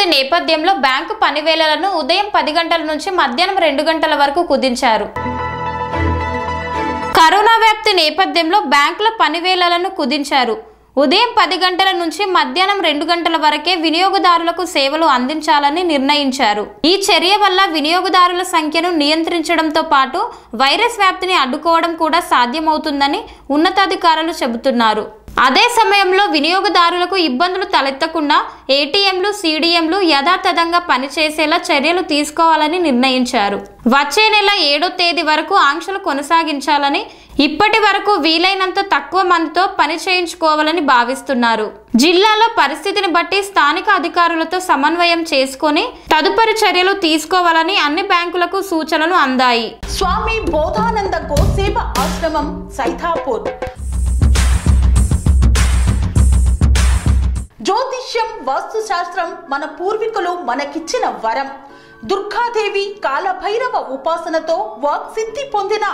వ్యాప్తి నేపథ్యంలో బ్యాంకు పనివేళలను ఉదయం పది గంటల నుంచి మధ్యాహ్నం రెండు గంటల వరకు కుదించారు. కరోనా వ్యాప్తి నేపథ్యంలో బ్యాంకుల పనివేళలను కుదించారు. ఉదయం పది గంటల నుంచి మధ్యాహ్నం రెండు గంటల వరకే వినియోగదారులకు సేవలు అందించాలని నిర్ణయించారు. ఈ చర్య వల్ల వినియోగదారుల సంఖ్యను నియంత్రించడంతో పాటు వైరస్ వ్యాప్తిని అడ్డుకోవడం కూడా సాధ్యమవుతుందని ఉన్నతాధికారులు చెబుతున్నారు. అదే సమయంలో వినియోగదారులకు ఇబ్బందులు తలెత్తకుండా ఏటీఎంలు సీడీఎంలు యథాతథంగా పనిచేసేలా చర్యలు తీసుకోవాలని నిర్ణయించారు. వచ్చే నెల ఏడో తేదీ వరకు ఆంక్షలు కొనసాగించాలని ఇప్పటి వరకు వీలైనంత తక్కువ మందితో పని చేయించుకోవాలని భావిస్తున్నారు. జిల్లాలో పరిస్థితిని బట్టి స్థానిక అధికారులతో సమన్వయం చేసుకొని తదుపరి చర్యలు తీసుకోవాలని అన్ని బ్యాంకులకు సూచనలు అందాయి. స్వామి బోధానంద గోసేవ ఆశ్రమం సైథాపూర్ జ్యోతిష్యం వాస్తుశాస్త్రం మన పూర్వీకులు మనకిచ్చిన వరం. దుర్గాదేవి కాలభైరవ ఉపాసనతో వాక్సిద్ధి పొందిన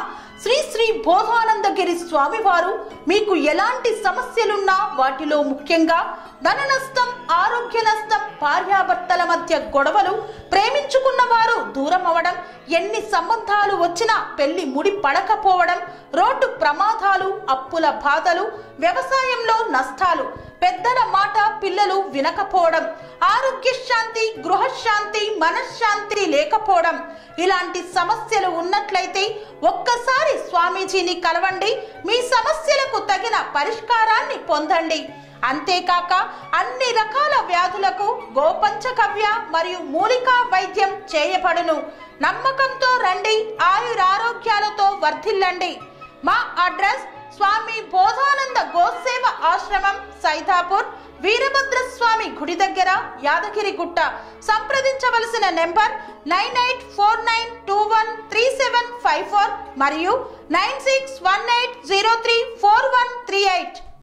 శ్రీ శ్రీ బోధానందగిరి స్వామివారు మీకు ఎలాంటి సమస్యలున్నా వాటిలో ముఖ్యంగా ధన నష్టం ఆరోగ్య నష్టం భార్యాభర్తల మధ్య గొడవలు ప్రేమించుకున్న వారు దూరం అవడం ఎన్ని సంబంధాలు వచ్చినా పెళ్ళి ముడి పడకపోవడం రోడ్డు ప్రమాదాలు అప్పుల బాధలు వ్యవసాయంలో నష్టాలు పెద్దల మాట పిల్లలు వినకపోవడం ఆరోగ్య శాంతి గృహశాంతి మనశ్శాంతి లేకపోవడం ఇలాంటి సమస్యలు ఉన్నట్లయితే ఒక్కసారి స్వామీజీని కలవండి. మీ సమస్య పరిష్కారాన్ని పొందండి. అంతేకాక అన్ని రకాల వ్యాధులకు గోపంచకవ్య మరియు మూలికా వైద్యం చేయబడును. నమ్మకంతో రండి ఆయురారోగ్యాలతో వర్ధిల్లండి. మా అడ్రస్ స్వామి బోధానంద గోసేవ ఆశ్రమం సైతాపూర్ వీరభద్ర స్వామి గుడి దగ్గర యాదగిరి గుట్ట సంప్రదించవలసిన number nine eight four nine two one three seven five four మరియు nine six one eight zero three four one three eight.